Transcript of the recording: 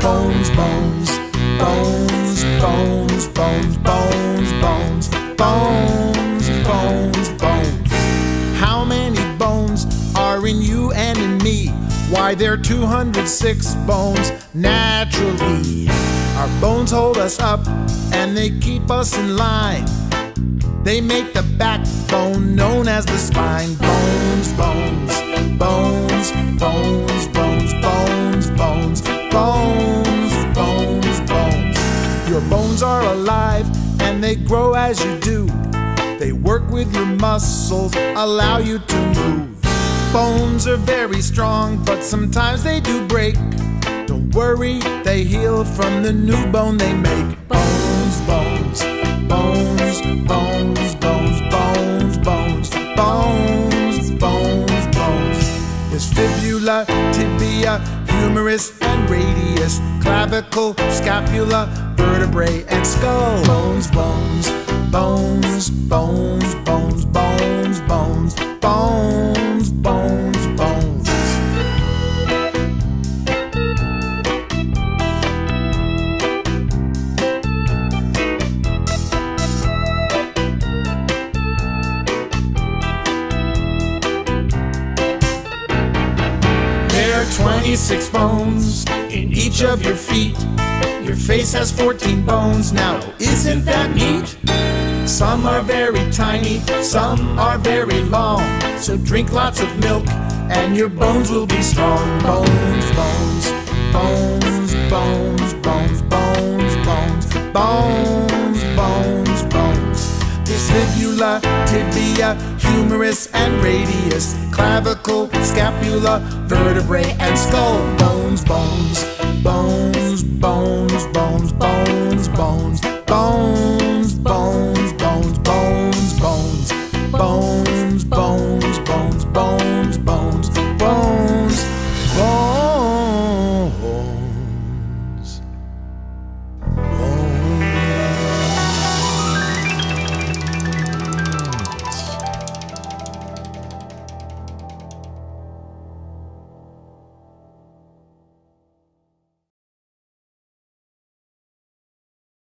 Bones, bones, bones, bones, bones, bones, bones, bones, bones, bones. How many bones are in you and in me? Why, there are 206 bones naturally. Our bones hold us up and they keep us in line. They make the backbone known as the spine. Bones, bones, bones are alive and they grow as you do. They work with your muscles, allow you to move. Bones are very strong, but sometimes they do break. Don't worry, they heal from the new bone they make. Bones, bones, bones, bones, bones, bones, bones, bones, bones, bones. There's fibula, tibia, humerus, and radius, clavicle, scapula, vertebrae, and skull. Bones, bones, bones, bones, bones, bones, bones, bones, bones, bones. There are 26 bones in each of your feet. Your face has 14 bones. Now, isn't that neat? Some are very tiny, some are very long. So drink lots of milk and your bones will be strong. Bones, bones, bones, bones, bones, bones, bones, bones, bones, bones. There's fibula, tibia, humerus, and radius, clavicle, scapula, vertebrae, and skull.